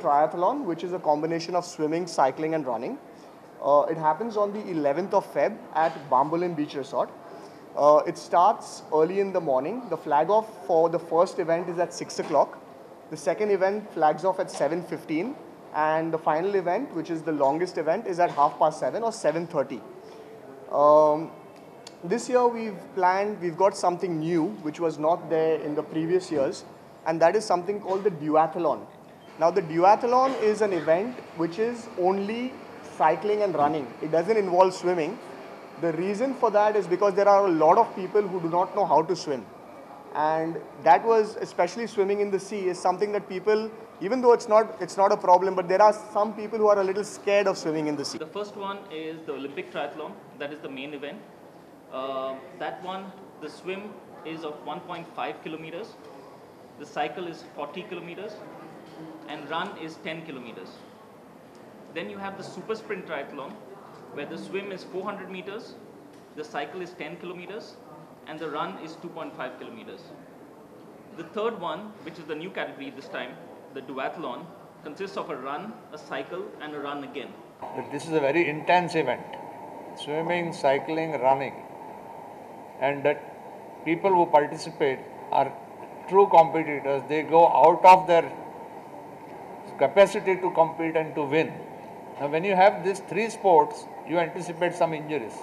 triathlon, which is a combination of swimming, cycling, and running. Uh, it happens on the 11th of Feb at Bambolim Beach Resort. Uh, it starts early in the morning. The flag off for the first event is at 6 o'clock. The second event flags off at 7.15. And the final event, which is the longest event, is at half past 7 or 7.30. Um, this year we've planned, we've got something new, which was not there in the previous years, and that is something called the duathlon. Now the duathlon is an event which is only cycling and running. It doesn't involve swimming. The reason for that is because there are a lot of people who do not know how to swim. And that was, especially swimming in the sea, is something that people, even though it's not, it's not a problem, but there are some people who are a little scared of swimming in the sea. The first one is the Olympic triathlon. That is the main event. Uh, that one, the swim is of 1.5 kilometers. The cycle is 40 kilometers. And run is 10 kilometers. Then you have the super sprint triathlon, where the swim is 400 meters, the cycle is 10 kilometers, and the run is 2.5 kilometers. The third one, which is the new category this time, the duathlon, consists of a run, a cycle, and a run again. This is a very intense event swimming, cycling, running. And that people who participate are true competitors. They go out of their capacity to compete and to win. Now, when you have these three sports, you anticipate some injuries.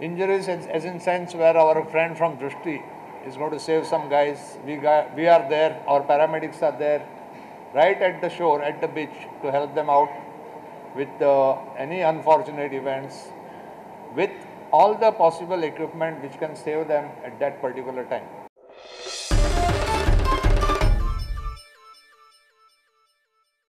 Injuries, as, as in sense where our friend from Drishti is going to save some guys. We, got, we are there, our paramedics are there, right at the shore, at the beach, to help them out with uh, any unfortunate events, with all the possible equipment which can save them at that particular time.